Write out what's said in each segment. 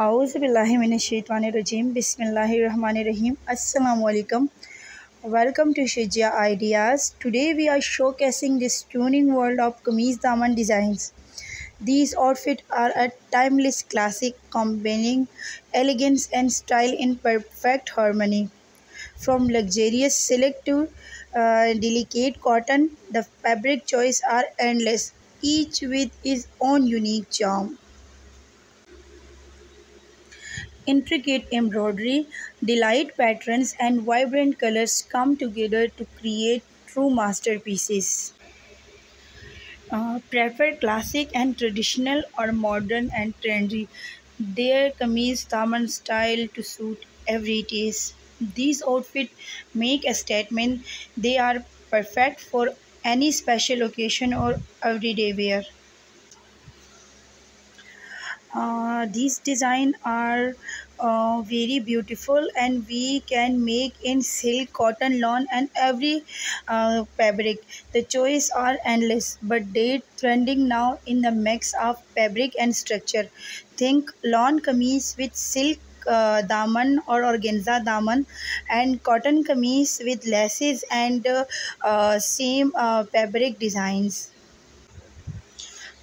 आउज़बिल्लिमिनशीतवानरजीम बिसमीम् अल्लाम welcome to Shazia ideas today we are showcasing this stunning world of kameez daman designs these outfit are a timeless classic combining elegance and style in perfect harmony from luxurious select to delicate cotton the fabric choice are endless each with is own unique charm Intricate embroidery, delight patterns, and vibrant colors come together to create true masterpieces. Uh, prefer classic and traditional or modern and trendy. Their kameez daman style to suit every taste. These outfits make a statement. They are perfect for any special occasion or everyday wear. uh, these design are uh, very beautiful and we can make in silk cotton lawn and every uh, fabric. The choice are endless but they trending now in the mix of fabric and structure. Think lawn kameez with silk uh, daman or organza daman and cotton kameez with laces and uh, uh, same uh, fabric designs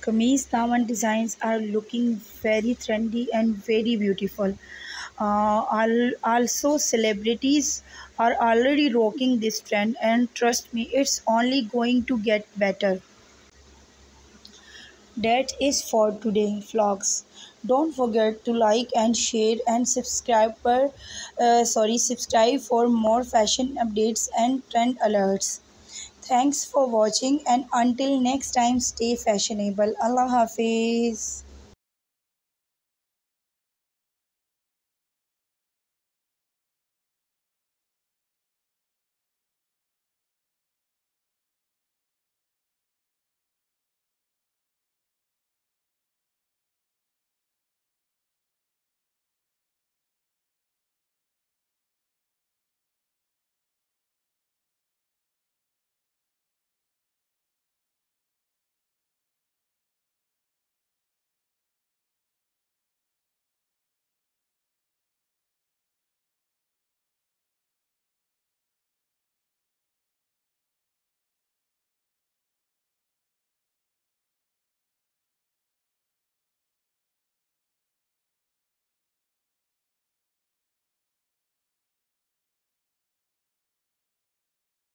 Kameez daman designs are looking very trendy and very beautiful. Uh, also, celebrities are already rocking this trend, and trust me, it's only going to get better. That is for today, vlogs. Don't forget to like and share and subscribe. Per, uh, sorry, subscribe for more fashion updates and trend alerts. Thanks for watching and until next time stay fashionable. Allah Hafiz.